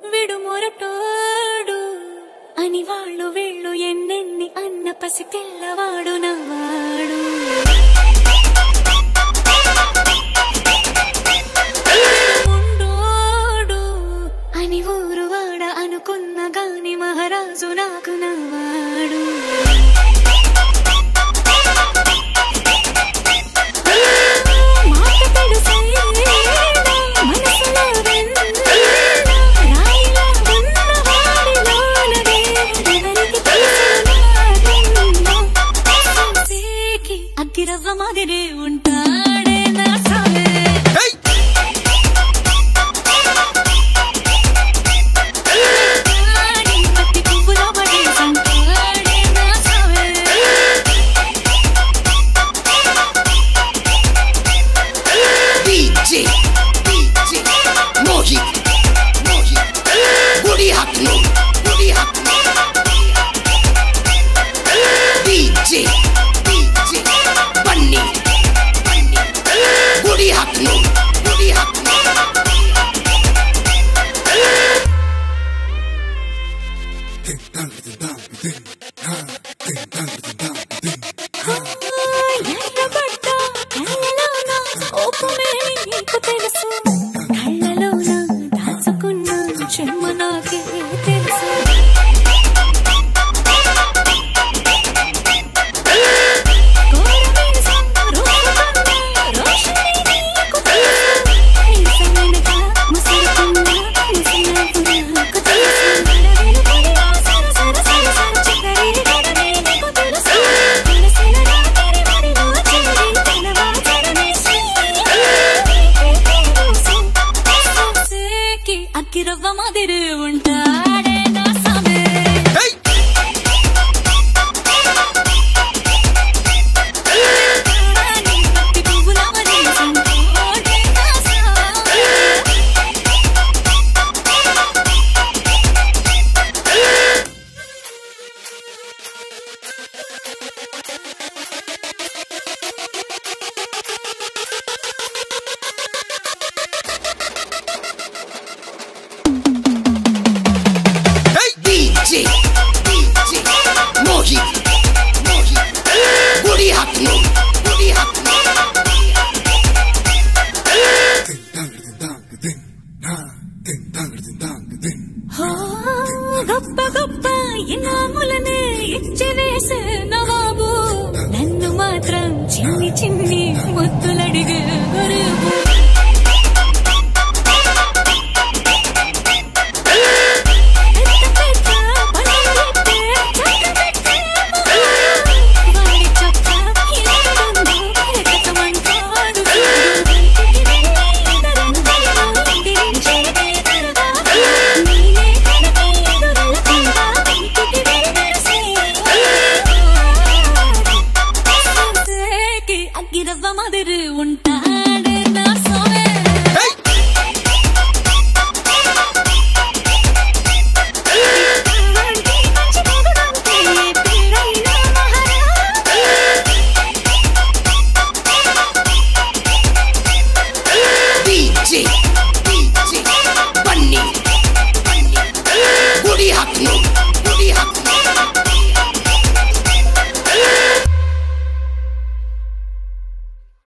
విడుమొరటోడు అని వాళ్ళు వీళ్ళు ఎన్నెన్ని అన్న పసి పిల్లవాడు నవ్వాడు. மாதிரி உன்